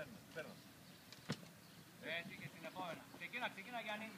παίρνω. παίρνω. Έτσι και την επόμενα. Ξεκίνα, ξεκίνα Γιάννη.